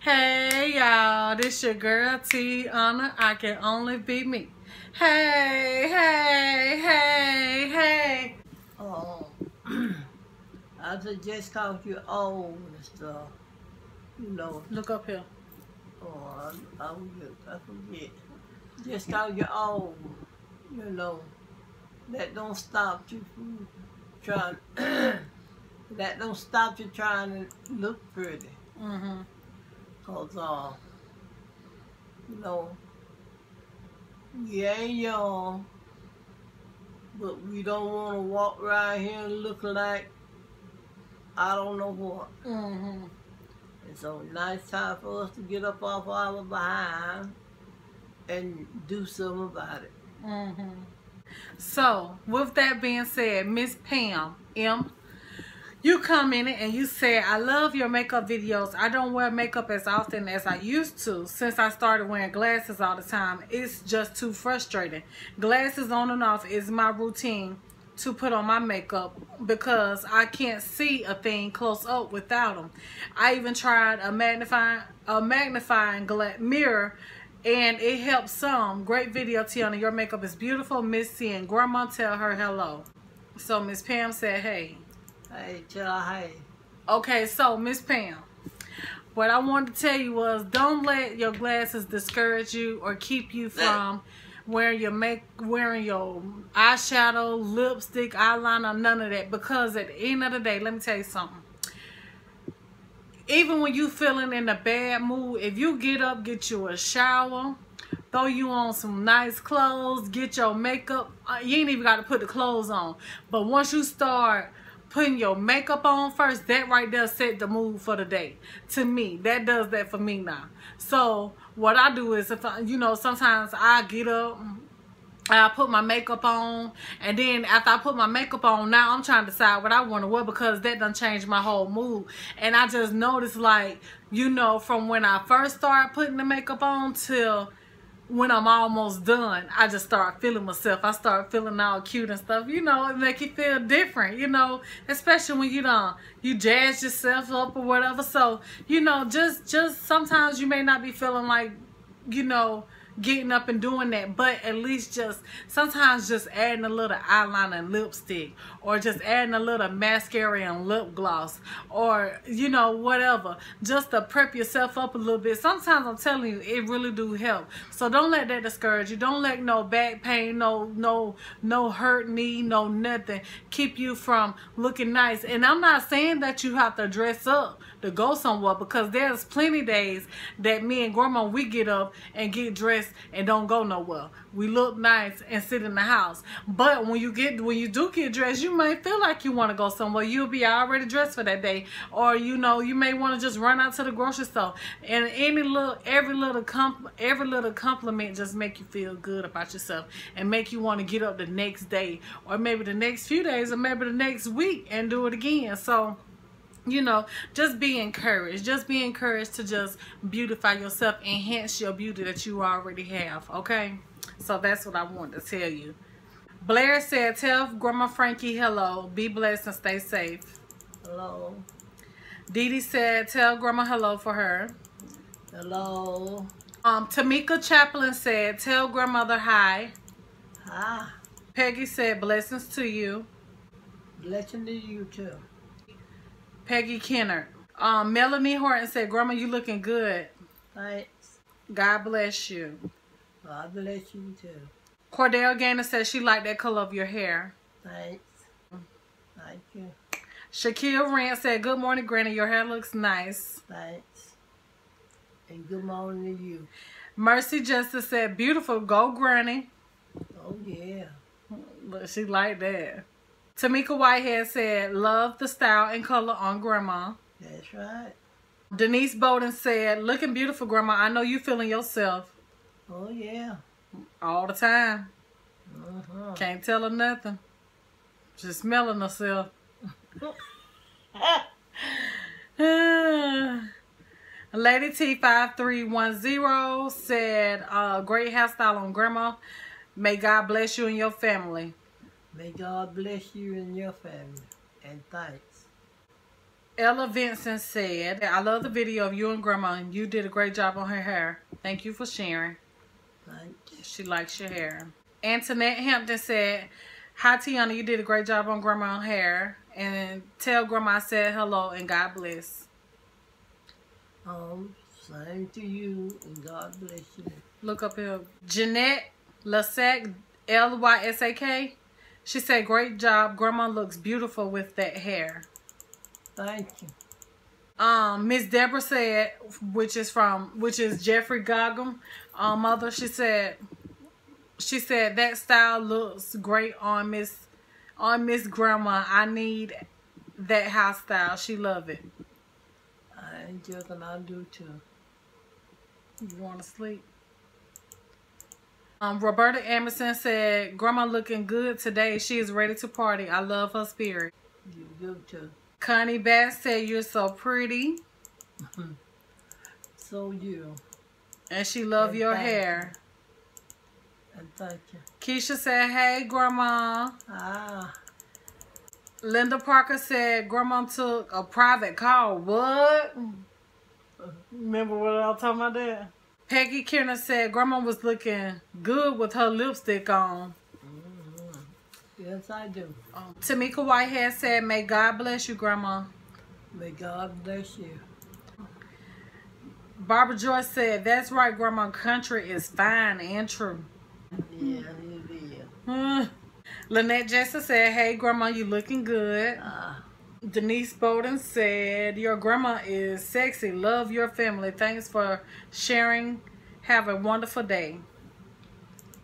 Hey y'all, this your girl Tiana. I can only be me. Hey, hey, hey, hey. Oh, I just called you old and stuff. You know, Look up here. oh, I, I forget, I forget. Just call you old. You know, that don't stop you from trying. that don't stop you trying to look pretty. Mm-hmm. You know, we ain't young, but we don't want to walk right here and look like I don't know what. Mm-hmm. It's a nice time for us to get up off our behind and do something about it. Mm-hmm. So, with that being said, Miss Pam M, you come commented and you said, I love your makeup videos. I don't wear makeup as often as I used to since I started wearing glasses all the time. It's just too frustrating. Glasses on and off is my routine to put on my makeup because I can't see a thing close up without them. I even tried a magnifying a magnifying mirror and it helps some. Great video, Tiana. Your makeup is beautiful. Missy and Grandma tell her hello. So Miss Pam said, hey. Hey, her, hey. Okay, so Miss Pam, what I wanted to tell you was don't let your glasses discourage you or keep you from wearing your make wearing your eyeshadow, lipstick, eyeliner, none of that. Because at the end of the day, let me tell you something. Even when you feeling in a bad mood, if you get up, get you a shower, throw you on some nice clothes, get your makeup. uh, You ain't even got to put the clothes on. But once you start putting your makeup on first, that right there set the mood for the day. To me, that does that for me now. So what I do is, if I, you know, sometimes I get up. I put my makeup on, and then after I put my makeup on, now I'm trying to decide what I want to wear because that done changed my whole mood. And I just noticed, like, you know, from when I first started putting the makeup on till when I'm almost done, I just start feeling myself. I start feeling all cute and stuff. You know, it make you feel different. You know, especially when you don't you jazz yourself up or whatever. So you know, just just sometimes you may not be feeling like, you know getting up and doing that but at least just sometimes just adding a little eyeliner and lipstick or just adding a little mascara and lip gloss or you know whatever just to prep yourself up a little bit. Sometimes i'm telling you it really do help. So don't let that discourage you. Don't let no back pain no no no hurt knee no nothing keep you from looking nice. And i'm not saying that you have to dress up to go somewhere because there's plenty days that me and grandma we get up and get dressed and don't go nowhere. We look nice and sit in the house. But when you get when you do get dressed, you may feel like you want to go somewhere. You'll be already dressed for that day, or you know you may want to just run out to the grocery store. And any little every little comp every little compliment just make you feel good about yourself and make you want to get up the next day or maybe the next few days or maybe the next week and do it again. So you know, just be encouraged. Just be encouraged to just beautify yourself, enhance your beauty that you already have, okay? So that's what I wanted to tell you. Blair said, tell Grandma Frankie hello. Be blessed and stay safe. Hello. Dee Dee said, tell Grandma hello for her. Hello. Um, Tamika Chaplin said, tell grandmother hi. Hi. Peggy said, blessings to you. Blessing to you too. Peggy Kenner. Um, Melanie Horton said, Grandma, you looking good. Thanks. God bless you. God bless you too. Cordell Gainer says she liked that color of your hair. Thanks. Thank you. Shaquille Rand said, Good morning, Granny. Your hair looks nice. Thanks. And good morning to you. Mercy Justice said, Beautiful. Go, Granny. Oh yeah. But she liked that. Tamika Whitehead said, Love the style and color on Grandma. That's right. Denise Bowden said, Looking beautiful, Grandma. I know you feeling yourself Oh yeah. all the time. Uh-huh. Can't tell her nothing. Just smelling herself. Lady T5310 said, uh, great hairstyle on grandma. May God bless you and your family. May God bless you and your family. And thanks. Ella Vincent said, I love the video of you and Grandma. and You did a great job on her hair. Thank you for sharing. Thank you. She likes your hair. Antoinette Hampton said, Hi, Tiana. You did a great job on Grandma's hair. And tell Grandma I said hello and God bless. Um, same to you and God bless you. Look up here. Jeanette Lysak, L-Y-S-A-K. She said, great job. Grandma looks beautiful with that hair. Thank you. Um, Miss Deborah said, which is from, which is Jeffrey Goggum, um, mother, she said, she said that style looks great on Miss, on Miss Grandma. I need that house style. She love it. I ain't joking, I do too. You want to sleep? Um, Roberta Emerson said, Grandma looking good today. She is ready to party. I love her spirit. You do too. Connie Bass said, you're so pretty. So you. And she love And your hair. And thank you. Keisha said, hey, Grandma. Ah, Linda Parker said, Grandma took a private call. What? Remember what I was talking about there? Peggy Kenner said, Grandma was looking good with her lipstick on. yes I do. Um, Tamika Whitehead said, May God bless you, Grandma. May God bless you. Barbara Joyce said, That's right, Grandma. Country is fine and true. Yeah, it is. Hmm. Lynette Jessa said, Hey, Grandma, you looking good. Ah, Denise Bowden said, Your grandma is sexy. Love your family. Thanks for sharing. Have a wonderful day.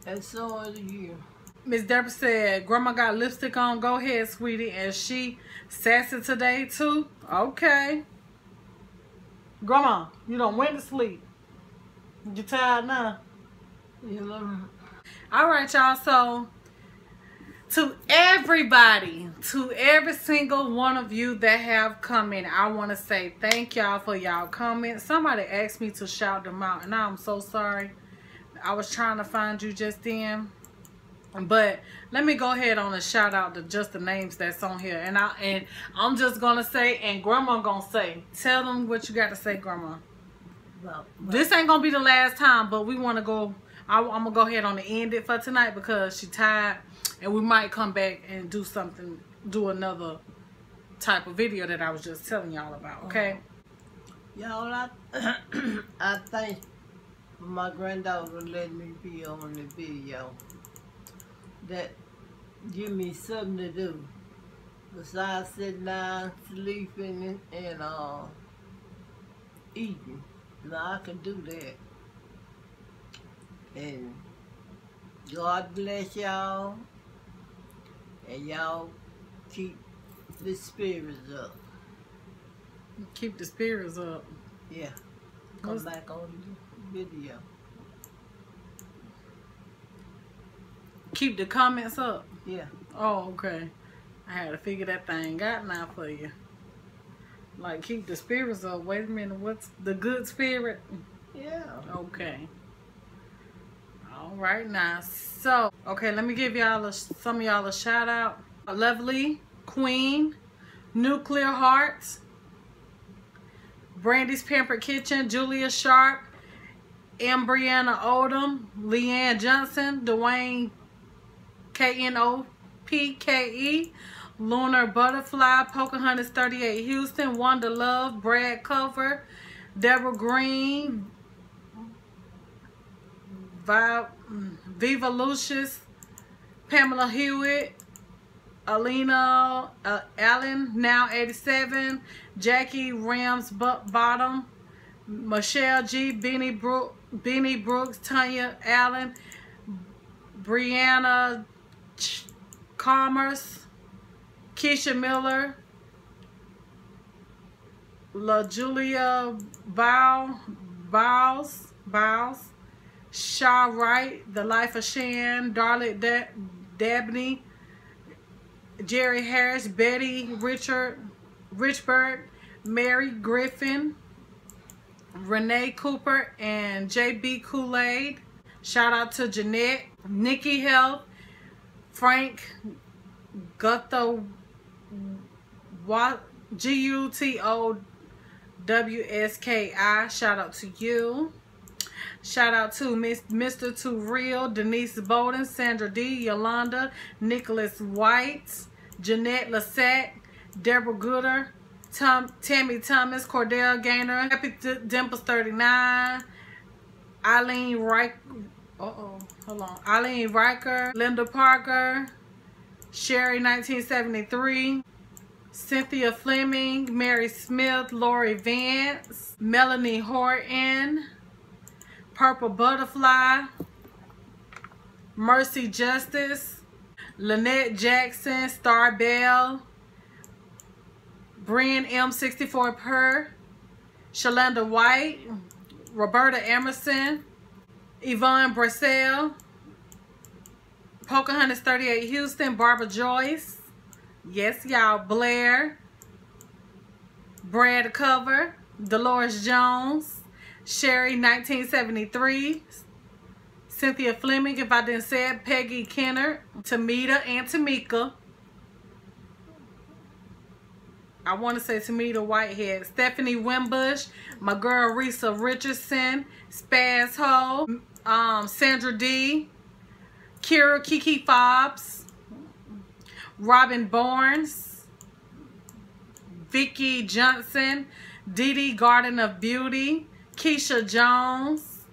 and so are you. Miss Deborah said, Grandma got lipstick on. Go ahead, sweetie. And she sassy today, too. Okay. Grandma, you don't went to sleep. You tired now? You know, All right, y'all. So, to everybody, to every single one of you that have come in, I want to say thank y'all for y'all comments. Somebody asked me to shout them out, and I'm so sorry. I was trying to find you just then. But let me go ahead on and shout out to just the names that's on here. And I and I'm just gonna say, and grandma gonna say, tell them what you got to say, grandma. well, This ain't gonna be the last time, but we want to go. I, I'm gonna go ahead on and end it for tonight because she tired, and we might come back and do something, do another type of video that I was just telling y'all about. Okay. Y'all, I, I thank my granddaughter letting me be on the video. That give me something to do. Besides sitting down, sleeping, and, and uh, eating. Now I can do that. And God bless y'all. And y'all keep the spirits up. Keep the spirits up. Yeah. Come What's- back on the video. Keep the comments up. Yeah. Oh, okay. I had to figure that thing out now for you. Like keep the spirits up. Wait a minute. What's the good spirit? Yeah. Okay. All right now. So, okay, let me give y'all some of y'all a shout out. Lovely Queen, Nuclear Hearts, Brandy's Pampered Kitchen, Julia Sharp, M. Brianna Odom, Leanne Johnson, Dwayne K-N-O-P-K-E, Lunar Butterfly, Pocahontas 38 Houston, Wonder Love, Brad Cover, Deborah Green, Vi- Viva Lucius, Pamela Hewitt, Alina uh, Allen, now 87, Jackie Rams Bottom, Michelle G, Benny, Brook, Benny Brooks, Tanya Allen, Brianna Ch- Commerce, Keisha Miller, La Julia Bow, Bows, Bows, Shaw Wright, The Life of Shan, Darlet De- Dabney, Jerry Harris, Betty Richard, Richburg, Mary Griffin, Renee Cooper, and JB Kool-Aid. Shout out to Jeanette, Nikki Health, Frank Gutho G-U-T-O-W-S-K-I. Shout out to you. Shout out to Miss Mr. Too Real, Denise Bowden, Sandra D, Yolanda, Nicholas White, Jeanette Lissette, Deborah Gooder, Tom, Tammy Thomas, Cordell Gaynor, Happy Dimples 39, Eileen Reich, uh-oh, hold on, Eileen Riker, Linda Parker, Sherry 1973, Cynthia Fleming, Mary Smith, Lori Vance, Melanie Horton, Purple Butterfly, Mercy Justice, Lynette Jackson, Star Bell, Brian M64 Per, Shalanda White, Roberta Emerson, Yvonne Bracell, Pocahontas 38 Houston, Barbara Joyce, yes y'all, Blair, Brad Cover, Dolores Jones, Sherry 1973, Cynthia Fleming, if I didn't say it, Peggy Kenner, Tamita and Tamika, I want to say Tamita Whitehead, Stephanie Wimbush, my girl Risa Richardson, Spaz Ho, um, Sandra D, Kira Kiki Fobbs, Robin Barnes, Vicky Johnson, Dee Garden of Beauty, Keisha Jones,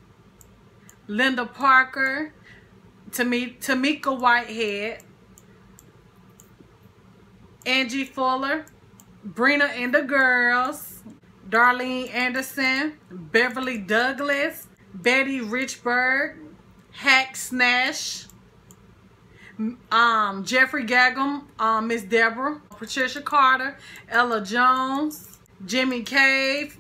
Linda Parker, Tamika Whitehead, Angie Fuller, Brina and the Girls, Darlene Anderson, Beverly Douglas, Betty Richburg, Hack Snash, um, Jeffrey Gaggum, um, Miss Deborah, Patricia Carter, Ella Jones, Jimmy Cave,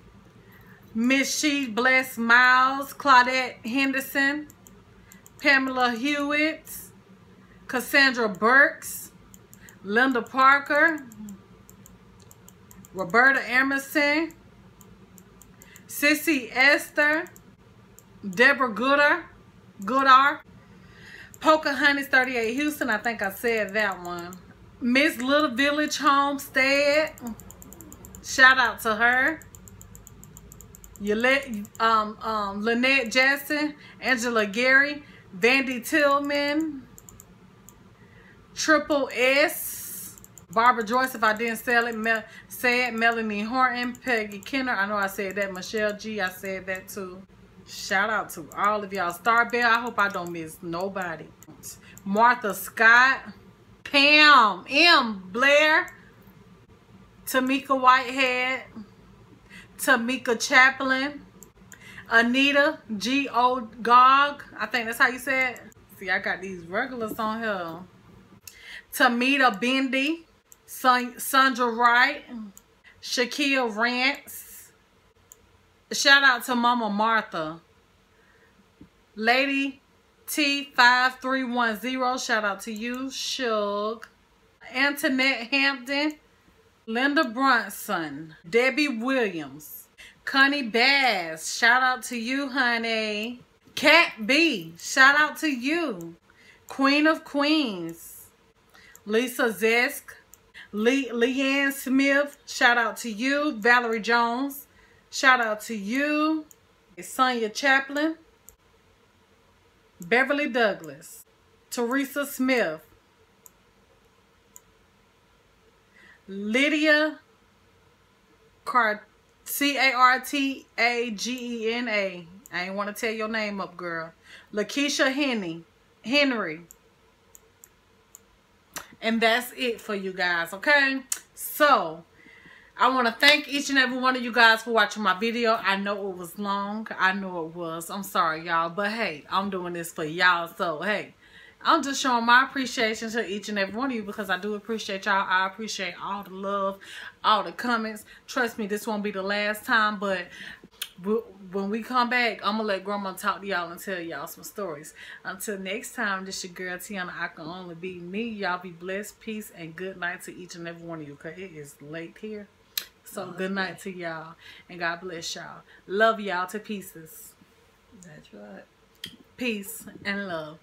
Miss She Bless Miles, Claudette Henderson, Pamela Hewitt, Cassandra Burks, Linda Parker, Roberta Emerson, Sissy Esther, Deborah Gooder, Goodar, Pocahontas 38 Houston, I think I said that one. Miss Little Village Homestead, shout out to her. Yolette, um, um, Lynette Jackson, Angela Gary, Vandy Tillman, Triple S, Barbara Joyce, if I didn't sell it, Mel say it. Melanie Horton, Peggy Kenner. I know I said that. Michelle G, I said that too. Shout out to all of y'all. Star Bell, I hope I don't miss nobody. Martha Scott, Pam M. Blair, Tamika Whitehead, Tamika Chaplin, Anita G. O. Gog. I think that's how you said. See, I got these regulars on here. Tamita Bendy, Sandra Wright, Shakia Rance. Shout out to Mama Martha. Lady T5310. Shout out to you, Shug. Antoinette Hampton. Linda Brunson. Debbie Williams. Connie Bass. Shout out to you, honey. Cat B. Shout out to you. Queen of Queens. Lisa Zesk. Le Leanne Smith, shout out to you. Valerie Jones, shout out to you. Sonia Chaplin. Beverly Douglas. Teresa Smith. Lydia Car C-A-R-T-A-G-E-N-A. I ain't want to tell your name up, girl. Lakeisha Henny. Henry. And that's it for you guys, okay? So, I want to thank each and every one of you guys for watching my video. I know it was long. I know it was. I'm sorry, y'all. But, hey, I'm doing this for y'all. So, hey, I'm just showing my appreciation to each and every one of you because I do appreciate y'all. I appreciate all the love, all the comments. Trust me, this won't be the last time. But when we come back, I'm going to let Grandma talk to y'all and tell y'all some stories. Until next time, this your girl Tiana. I can only be me. Y'all be blessed, peace, and good night to each and every one of you because it is late here. So good night to y'all. And God bless y'all. Love y'all to pieces. That's right. Peace and love.